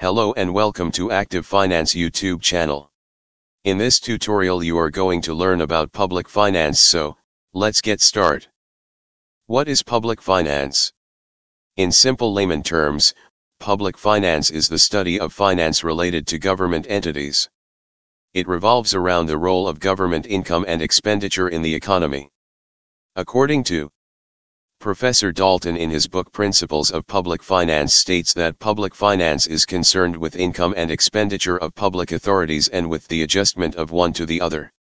Hello and welcome to Active Finance YouTube channel. In this tutorial you are going to learn about public finance so, let's get start. What is public finance? In simple layman terms, public finance is the study of finance related to government entities. It revolves around the role of government income and expenditure in the economy. According to Professor Dalton in his book Principles of Public Finance states that public finance is concerned with income and expenditure of public authorities and with the adjustment of one to the other.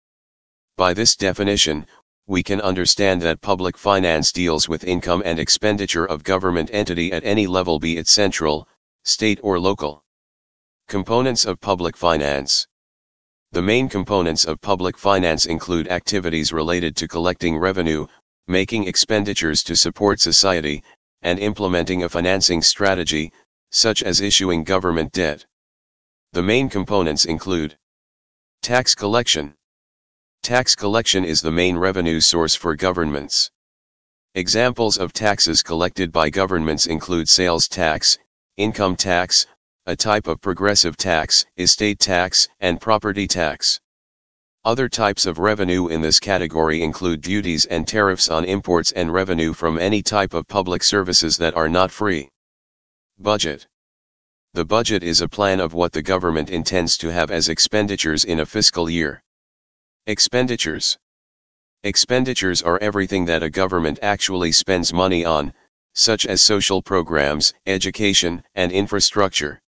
By this definition, we can understand that public finance deals with income and expenditure of government entity at any level be it central, state or local. Components of public finance The main components of public finance include activities related to collecting revenue, making expenditures to support society, and implementing a financing strategy, such as issuing government debt. The main components include Tax collection. Tax collection is the main revenue source for governments. Examples of taxes collected by governments include sales tax, income tax, a type of progressive tax, estate tax, and property tax. Other types of revenue in this category include duties and tariffs on imports and revenue from any type of public services that are not free. Budget The budget is a plan of what the government intends to have as expenditures in a fiscal year. Expenditures Expenditures are everything that a government actually spends money on, such as social programs, education, and infrastructure.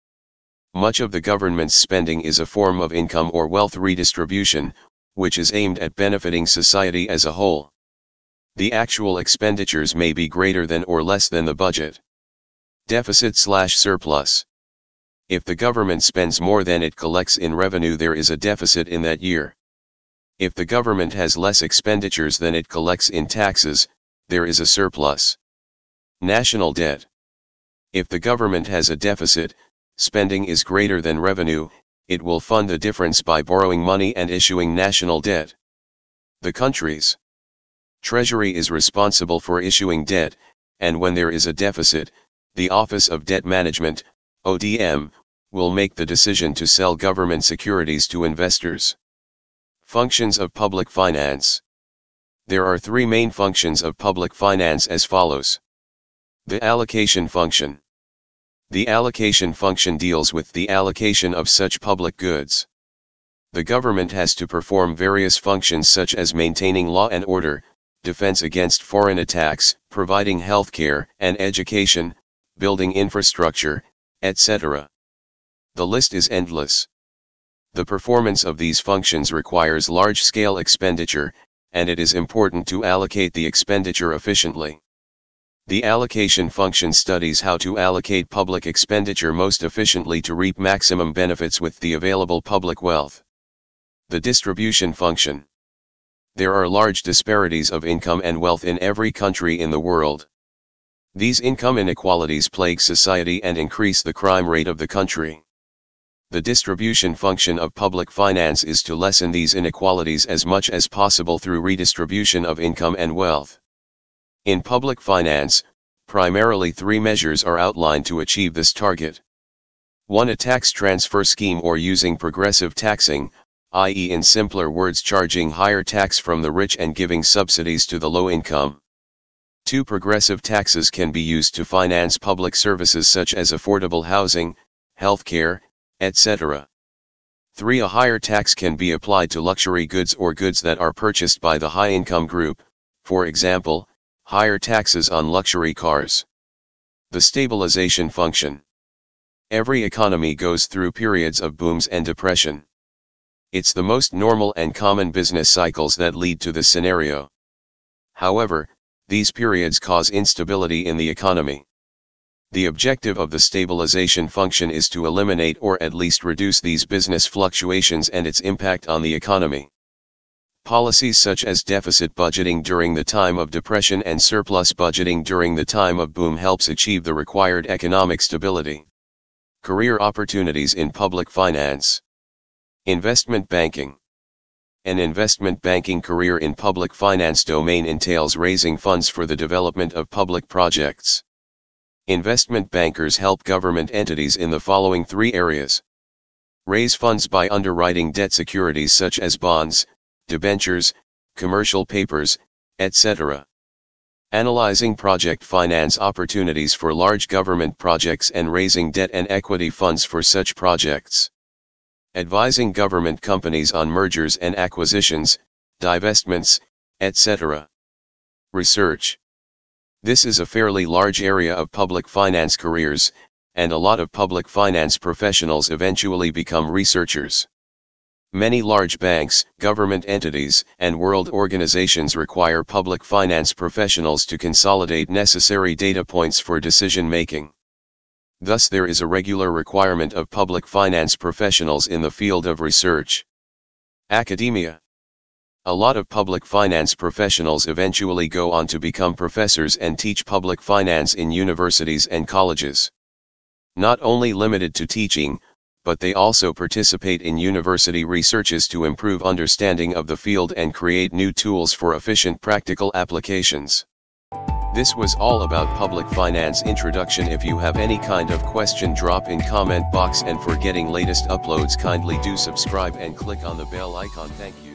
Much of the government's spending is a form of income or wealth redistribution, which is aimed at benefiting society as a whole. The actual expenditures may be greater than or less than the budget. Deficit slash surplus. If the government spends more than it collects in revenue there is a deficit in that year. If the government has less expenditures than it collects in taxes, there is a surplus. National debt. If the government has a deficit, spending is greater than revenue, it will fund the difference by borrowing money and issuing national debt. The country's treasury is responsible for issuing debt, and when there is a deficit, the Office of Debt Management, ODM, will make the decision to sell government securities to investors. Functions of public finance. There are three main functions of public finance as follows. The allocation function. The allocation function deals with the allocation of such public goods. The government has to perform various functions such as maintaining law and order, defense against foreign attacks, providing healthcare and education, building infrastructure, etc. The list is endless. The performance of these functions requires large-scale expenditure, and it is important to allocate the expenditure efficiently. The allocation function studies how to allocate public expenditure most efficiently to reap maximum benefits with the available public wealth. The distribution function. There are large disparities of income and wealth in every country in the world. These income inequalities plague society and increase the crime rate of the country. The distribution function of public finance is to lessen these inequalities as much as possible through redistribution of income and wealth. In public finance, primarily three measures are outlined to achieve this target. 1. A tax transfer scheme or using progressive taxing, i.e. in simpler words charging higher tax from the rich and giving subsidies to the low income. 2. Progressive taxes can be used to finance public services such as affordable housing, healthcare, etc. 3. A higher tax can be applied to luxury goods or goods that are purchased by the high income group, for example, higher taxes on luxury cars. The stabilization function. Every economy goes through periods of booms and depression. It's the most normal and common business cycles that lead to this scenario. However, these periods cause instability in the economy. The objective of the stabilization function is to eliminate or at least reduce these business fluctuations and its impact on the economy. Policies such as deficit budgeting during the time of depression and surplus budgeting during the time of boom helps achieve the required economic stability. Career opportunities in public finance. Investment banking. An investment banking career in public finance domain entails raising funds for the development of public projects. Investment bankers help government entities in the following three areas. Raise funds by underwriting debt securities such as bonds, debentures, commercial papers, etc. Analyzing project finance opportunities for large government projects and raising debt and equity funds for such projects. Advising government companies on mergers and acquisitions, divestments, etc. Research. This is a fairly large area of public finance careers, and a lot of public finance professionals eventually become researchers. Many large banks, government entities, and world organizations require public finance professionals to consolidate necessary data points for decision making. Thus there is a regular requirement of public finance professionals in the field of research. Academia a lot of public finance professionals eventually go on to become professors and teach public finance in universities and colleges. Not only limited to teaching, but they also participate in university researches to improve understanding of the field and create new tools for efficient practical applications. This was all about public finance introduction if you have any kind of question drop in comment box and for getting latest uploads kindly do subscribe and click on the bell icon thank you.